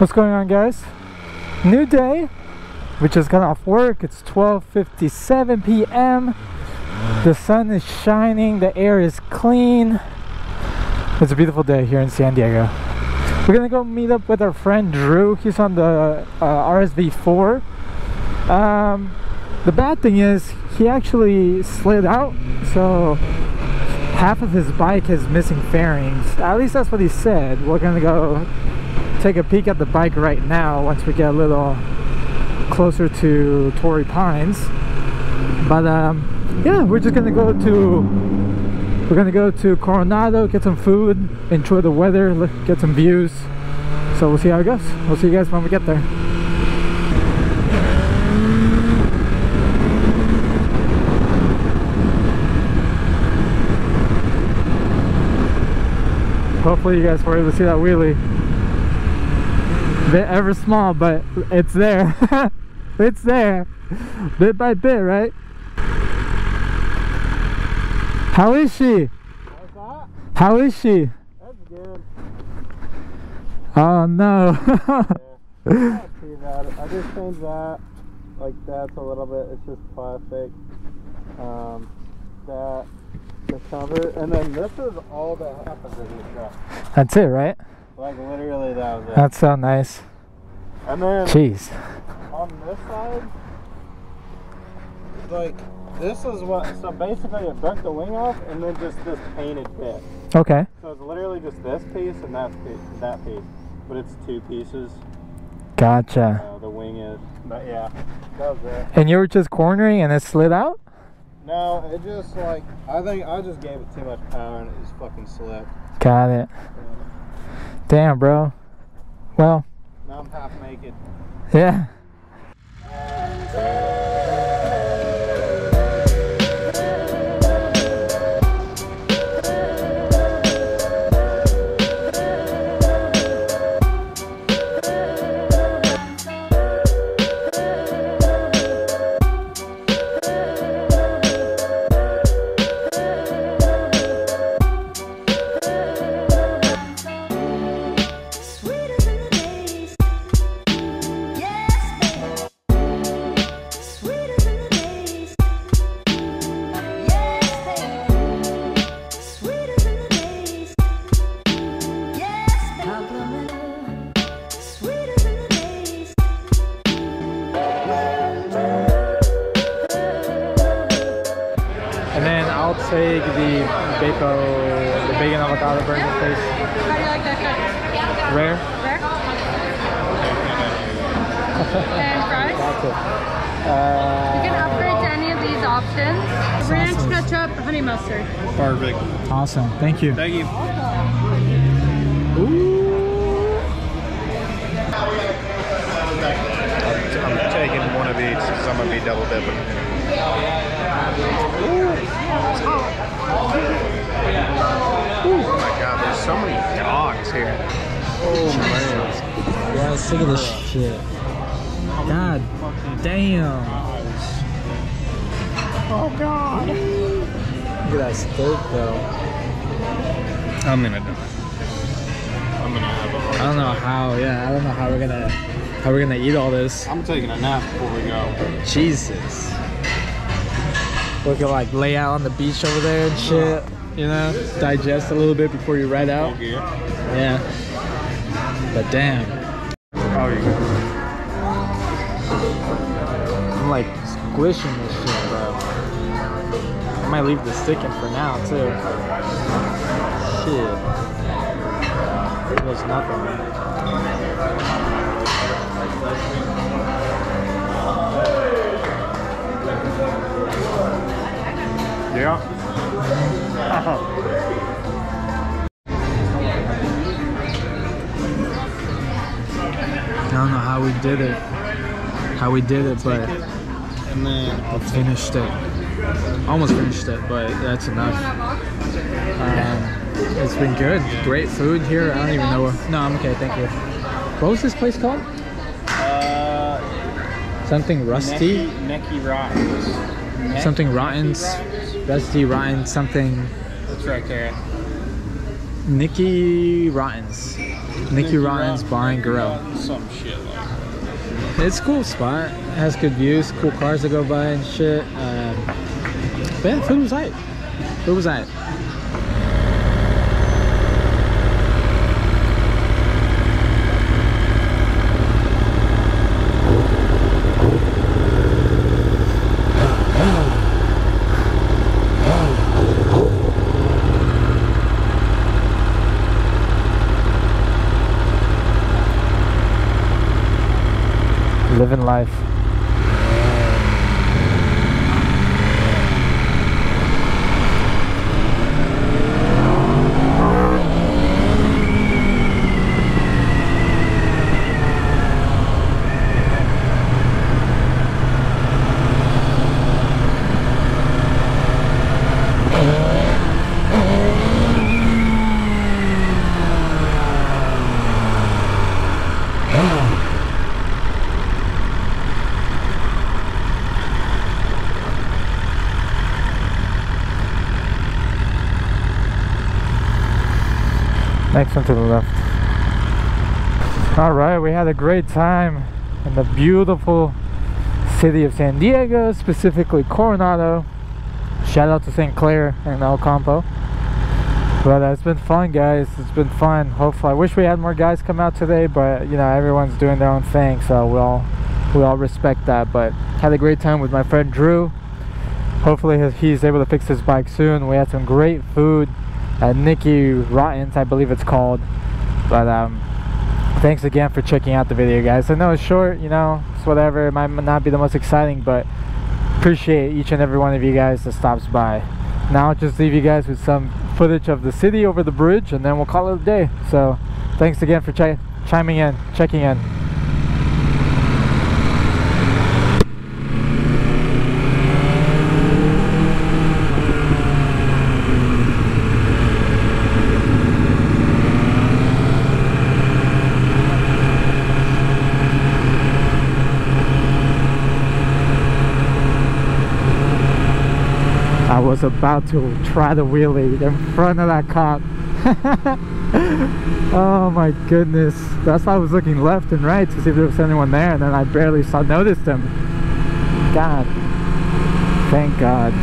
What's going on guys? New day. We just got off work. It's 12:57 p.m. The sun is shining, the air is clean. It's a beautiful day here in San Diego. We're gonna go meet up with our friend Drew. He's on the uh, RSV4. Um, the bad thing is he actually slid out, so half of his bike is missing fairings. At least that's what he said. We're gonna go take a peek at the bike right now once we get a little closer to Torrey Pines. But um, yeah, we're just gonna go to we're gonna go to Coronado, get some food, enjoy the weather, get some views. So we'll see how it goes. We'll see you guys when we get there. Hopefully you guys were able to see that wheelie. Bit ever small, but it's there. it's there. Bit by bit, right? How is she? How is she? Oh no. Yeah. I just changed that. Like that's a little bit. It's just plastic. Um, that the cover, and then this is all that happens in the truck. That's it, right? Like literally, that was it. That's so nice. and then Jeez. on this side, like this is what. So basically, it broke the wing off, and then just this painted bit. Okay. So it's literally just this piece and that piece, that piece, but it's two pieces. Gotcha. Uh, the wing is, but yeah, that was it. And you were just cornering and it slid out? No, it just like I think I just gave it too much power and it just fucking slipped. Got it. Damn, bro. Well, Now I'm half naked. yeah. Take the bacon, the bacon avocado burger, please. How do you like that cut? Rare? There? and fries? That's it. You can Uh, upgrade to any of these options. Ranch, Sauces. ketchup, honey mustard. Perfect. awesome. Thank you. Thank you. I'm taking one of each because I'm gonna be double dipping. Oh my god, there's so many dogs here. Oh man. Guys, look at this shit. God damn. Oh god. Look at that steak though. I'm gonna die. I'm gonna have a I heart don't know how, yeah, I don't know how we're gonna how we're gonna eat all this. I'm taking a nap before we go. Jesus. We can like lay out on the beach over there and shit. You know? Digest a little bit before you ride out. Yeah. But damn. Oh, you I'm like squishing this shit, bro. I might leave the stick in for now too. Shit. There's nothing, man. Did it. How we did it, but And then we finished it. Almost finished it, but that's enough. Um, it's been good. Great food here. I don't even know. Where, no, I'm okay. Thank you. What was this place called? uh, Something rusty. Necky, Neck- Something rottens. Rusty rotten. Something. It's right there. Nicky Rottens. Nicky Rotten's Bar and Grill. Some shit. It's a cool spot. It has good views, cool cars that go by and shit. Um, but yeah, food was alright. Food was alright. Living life. Next one to the left. All right, we had a great time in the beautiful city of San Diego, specifically Coronado. Shout out to St. Clair and El Campo. But uh, it's been fun, guys. It's been fun. Hopefully, I wish we had more guys come out today, but you know everyone's doing their own thing, so we all we all respect that. But had a great time with my friend Drew. Hopefully, he's able to fix his bike soon. We had some great food Nicky Rotten's, I believe it's called. But um, thanks again for checking out the video, guys. I know it's short, you know, it's whatever. It might not be the most exciting, but appreciate each and every one of you guys that stops by. Now I'll just leave you guys with some footage of the city over the bridge, and then we'll call it a day. So thanks again for chi- chiming in, checking in. I was about to try the wheelie in front of that cop. oh my goodness. That's why I was looking left and right to see if there was anyone there and then I barely saw noticed him. God. Thank God.